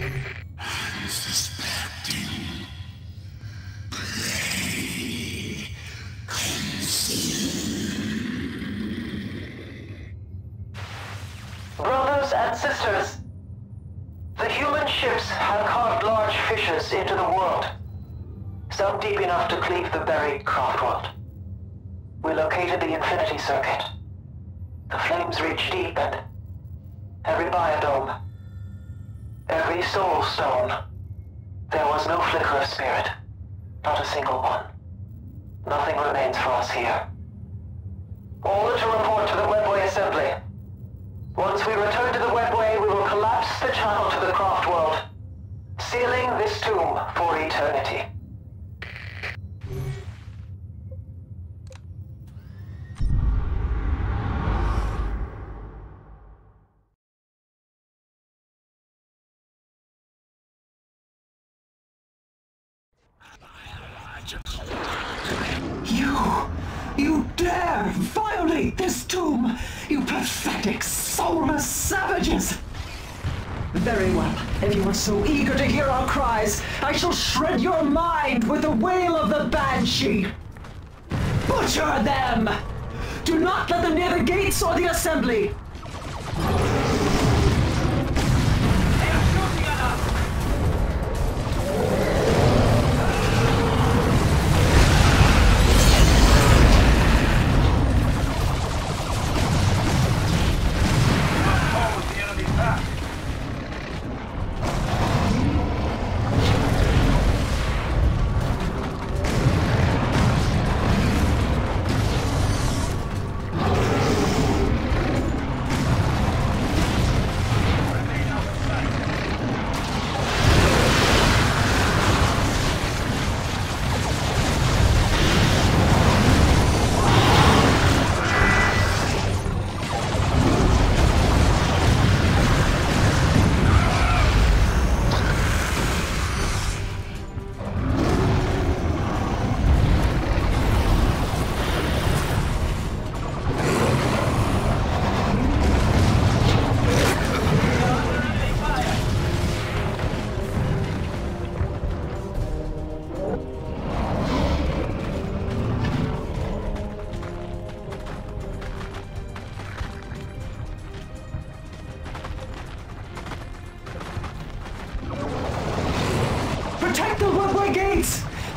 Unsuspecting. Brothers and sisters, the human ships have carved large fissures into the world, some deep enough to cleave the buried craft world. We located the Infinity Circuit. The flames reach deep and every biodome, every soul stone, there was no flicker of spirit, not a single one. Nothing remains for us here. Order to report to the Webway Assembly. Once we return to the webway, we will collapse the channel to the craft violate this tomb! You pathetic, soulless savages! Very well. If you are so eager to hear our cries, I shall shred your mind with the wail of the Banshee! Butcher them! Do not let them near the gates or the assembly!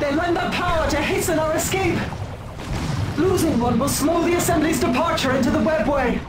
They lend their power to hasten our escape! Losing one will slow the Assembly's departure into the webway!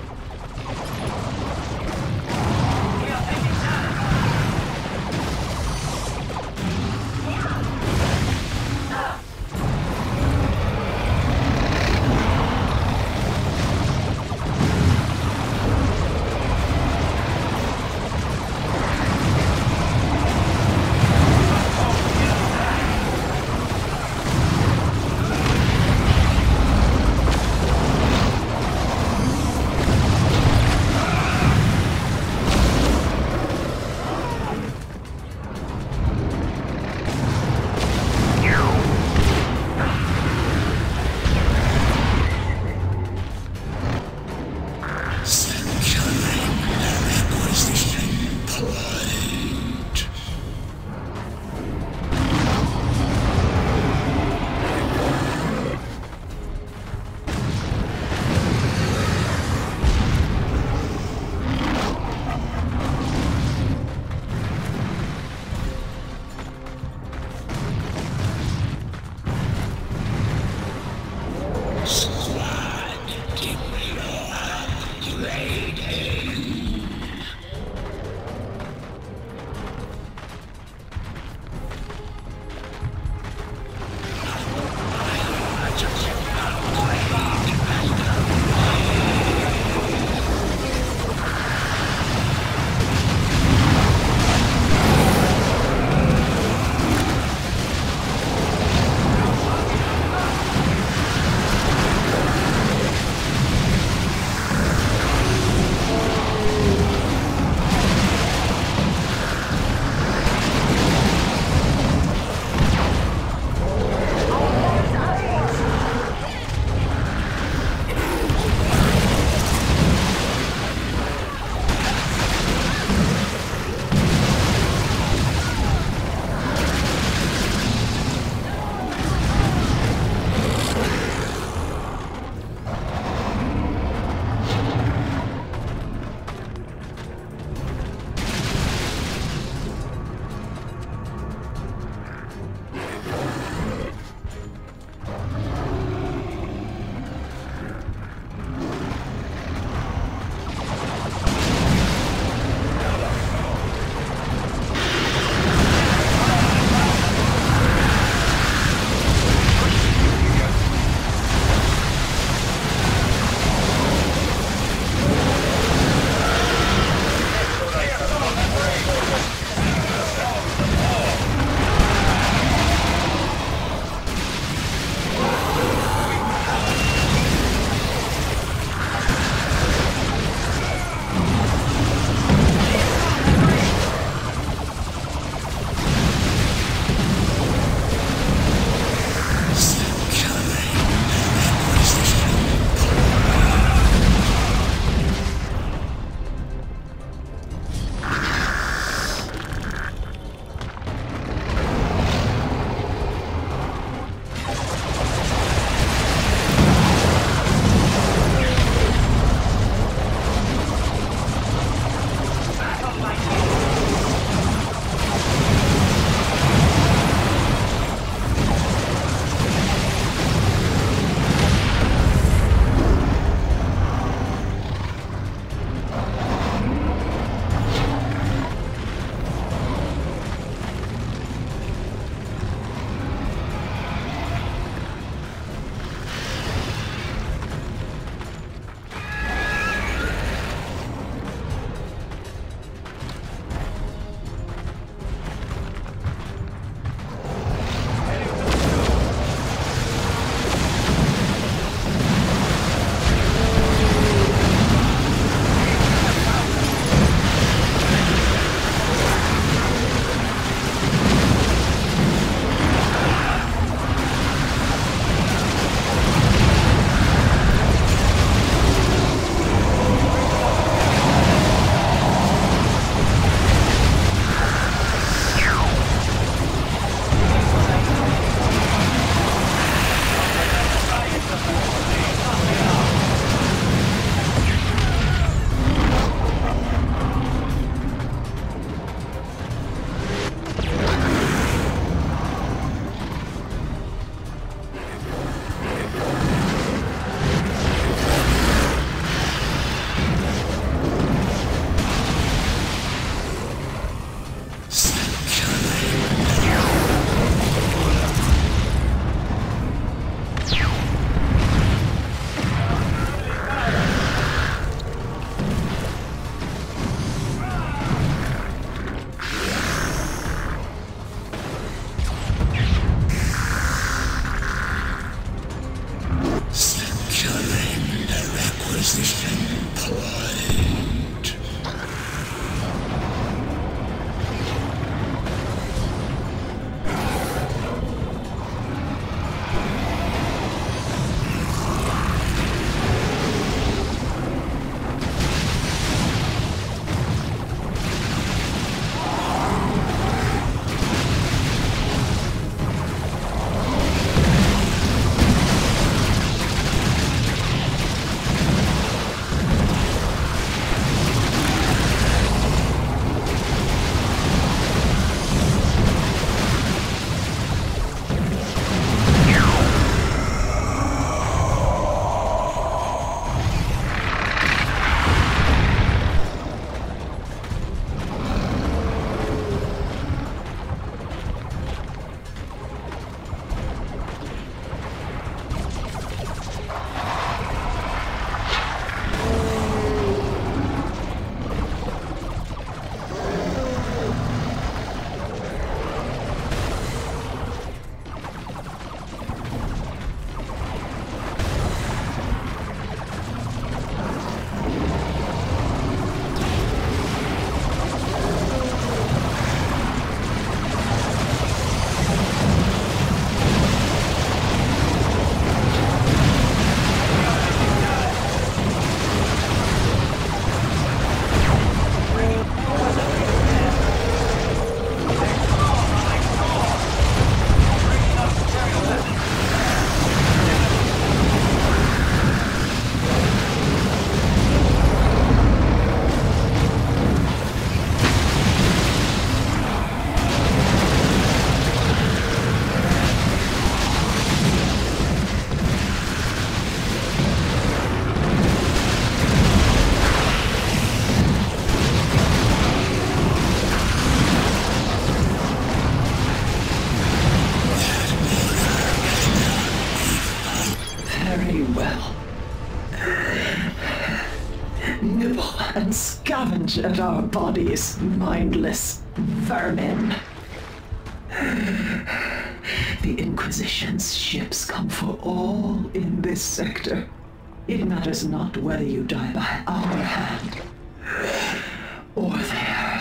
Lunge at our bodies, mindless vermin. The Inquisition's ships come for all in this sector. It matters not whether you die by our hand or theirs.